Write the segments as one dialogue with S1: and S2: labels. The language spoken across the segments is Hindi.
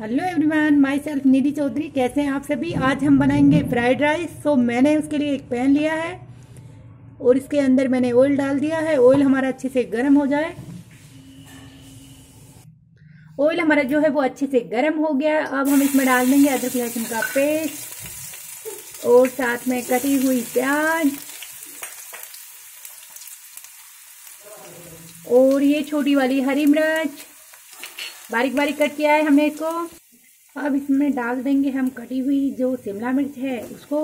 S1: Hello everyone myself Nidhi Chaudhary कैसे हैं आप सभी? आज हम बनाएँगे फ्राइड राइस तो मैंने उसके लिए एक पैन लिया है और इसके अंदर मैंने ऑयल डाल दिया है। ऑयल हमारा अच्छे से गर्म हो जाए। ऑयल हमारा जो है वो अच्छे से गर्म हो गया अब हम इसमें डाल देंगे अदरक लहसुन का पेस्ट और साथ में कटी हुई प्याज। और ये छोटी वाली हरी मिर्च। बारीक बारीक कट किया है हमने इसको। अब इसमें डाल देंगे हम कटी हुई जो शिमला मिर्च है, उसको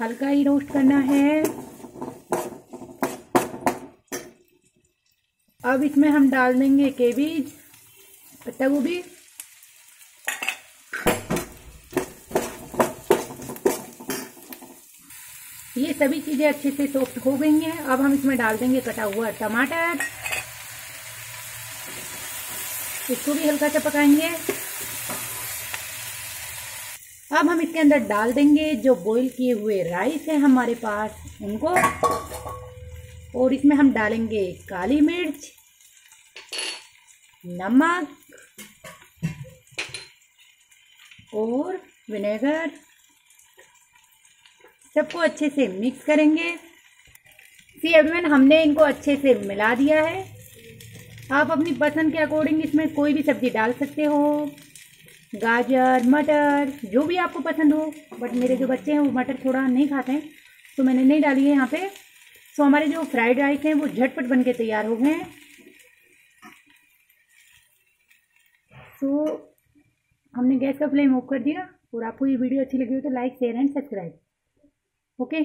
S1: हल्का ही रोस्ट करना है। अब इसमें हम डाल देंगे केबीज पत्ता गोभी। ये सभी चीज़ें अच्छे से सॉफ्ट हो गई हैं। अब हम इसमें डाल देंगे कटा हुआ टमाटर। इसको भी हल्का सा पकाएँगे। अब हम इसके अंदर डाल देंगे जो बॉईल किए हुए राइस है हमारे पास, उनको। और इसमें हम डालेंगे काली मिर्च, नमक, और विनेगर सबको अच्छे से मिक्स करेंगे। सी एवरीवन हमने इनको अच्छे से मिला दिया है। आप अपनी पसंद के अकॉर्डिंग इसमें कोई भी सब्ज़ी डाल सकते हो। गाजर, मटर, जो भी आपको पसंद हो। बट मेरे जो बच्चे हैं, वो मटर थोड़ा नहीं खाते हैं तो मैंने नहीं डाली है यहाँ पे। तो हमारे जो फ्राइड राइस हैं, वो झटपट बन के तैयार हो गए हैं। तो हमने गैस का फ्लेम ऑफ़ कर दिया। और आपको ये वीडियो अच्छी लगी हो तो like share and subscribe okay